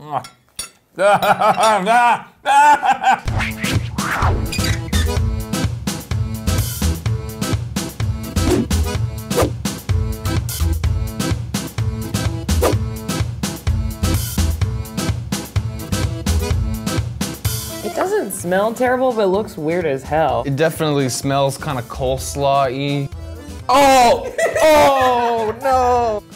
It doesn't smell terrible, but it looks weird as hell. It definitely smells kind of coleslaw-y. Oh! Oh, no!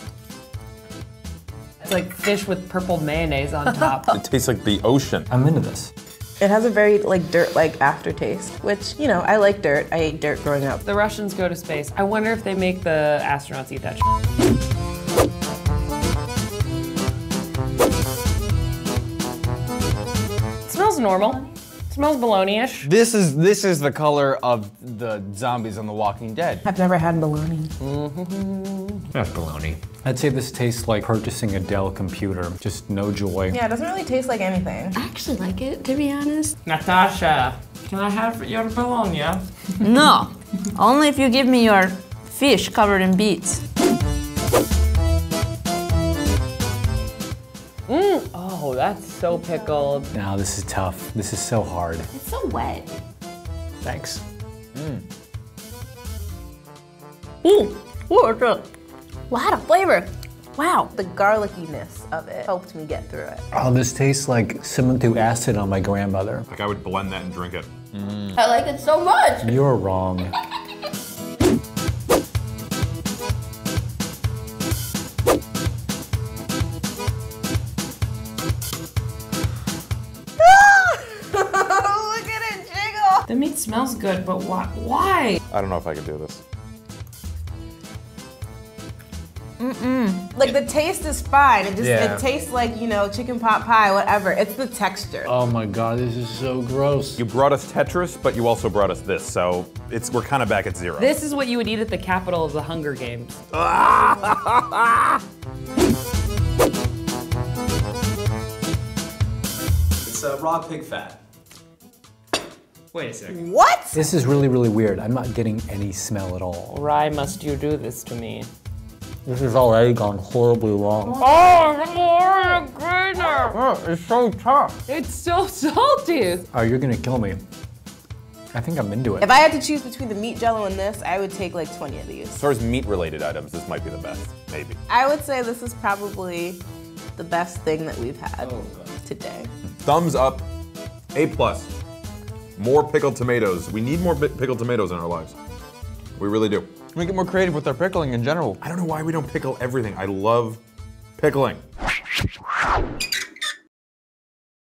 It's like fish with purple mayonnaise on top. It tastes like the ocean. I'm into this. It has a very like dirt-like aftertaste, which you know I like dirt. I ate dirt growing up. the Russians go to space. I wonder if they make the astronauts eat that. Shit. It smells normal. It smells bologna-ish. This is this is the color of the zombies on The Walking Dead. I've never had bologna. Mm-hmm. That's baloney. I'd say this tastes like purchasing a Dell computer. Just no joy. Yeah, it doesn't really taste like anything. I actually like it, to be honest. Natasha, can I have your bologna? No, only if you give me your fish covered in beets. Oh, that's so pickled. Now this is tough. This is so hard. It's so wet. Thanks. Mm. Ooh, ooh, it's a lot of flavor. Wow. The garlickiness of it helped me get through it. Oh, this tastes like someone threw acid on my grandmother. Like I would blend that and drink it. I like it so much. You're wrong. The meat smells good, but why? Why? I don't know if I can do this. Mm-mm. Like the taste is fine. It just Yeah. it tastes like you know chicken pot pie, whatever. It's the texture. Oh my god, this is so gross. You brought us Tetris, but you also brought us this, so it's we're kind of back at zero. This is what you would eat at the capital of the Hunger Games. It's uh, raw pig fat. Wait a second. What? This is really, really weird. I'm not getting any smell at all. Why must you do this to me? This has already gone horribly wrong. Oh, oh more grainer. Oh, it's so tough. It's so salty. Oh, you're gonna kill me. I think I'm into it. If I had to choose between the meat jello and this, I would take like 20 of these. as far as meat-related items, this might be the best, maybe. I would say this is probably the best thing that we've had oh, today. Thumbs up, A plus. More pickled tomatoes. We need more pickled tomatoes in our lives. We really do. We get more creative with our pickling in general. I don't know why we don't pickle everything. I love pickling.